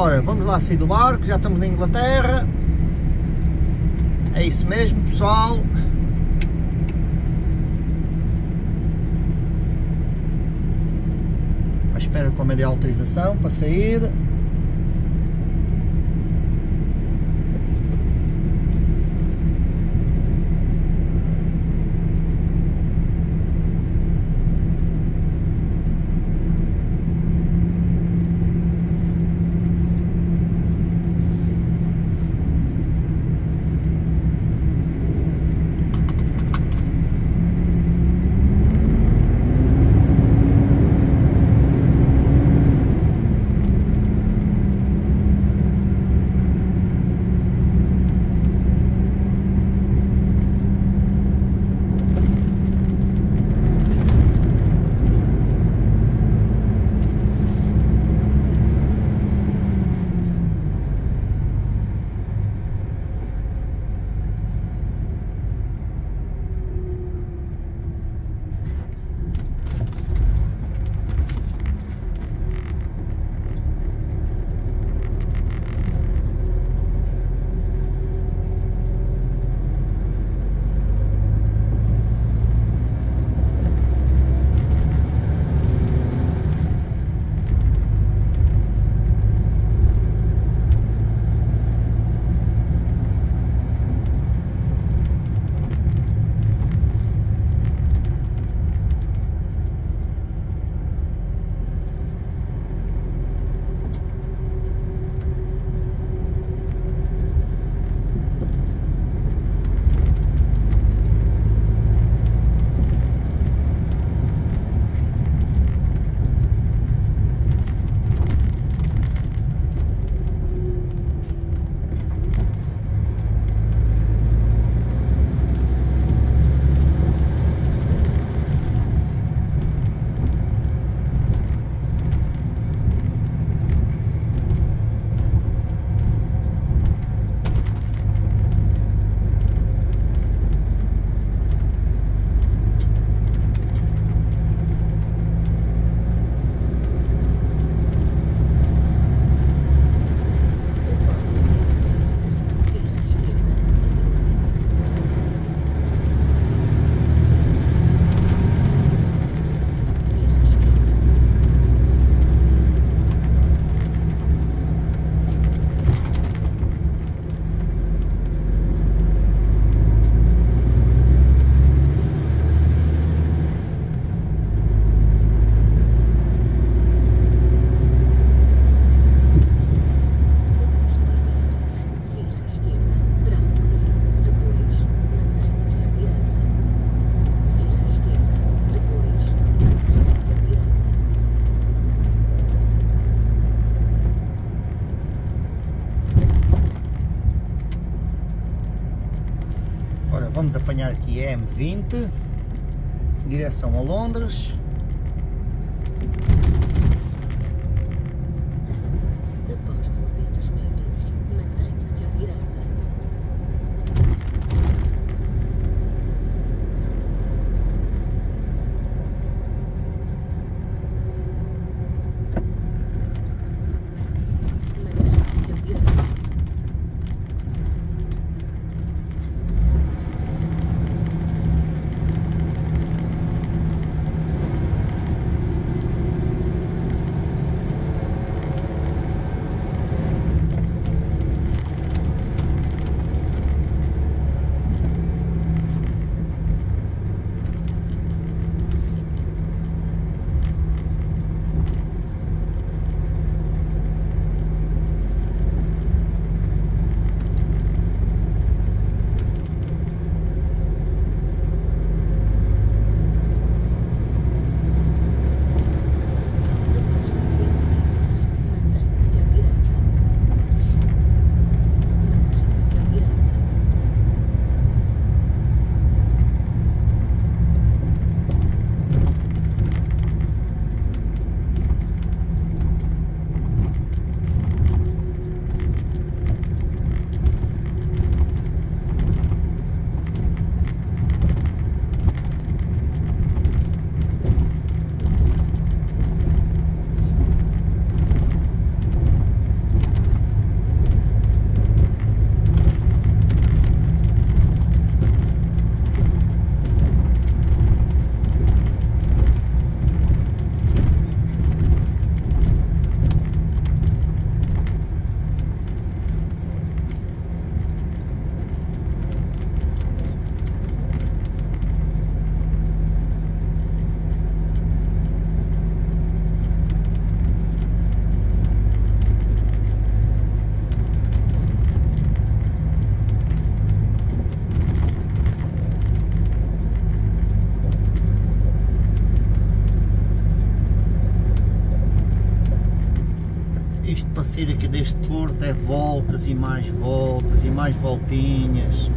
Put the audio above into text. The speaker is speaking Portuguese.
Ora, vamos lá sair do barco, já estamos na Inglaterra. É isso mesmo, pessoal. À espera como é de autorização para sair. Vamos apanhar aqui a M20, direção a Londres. Deste porto é voltas e mais voltas e mais voltinhas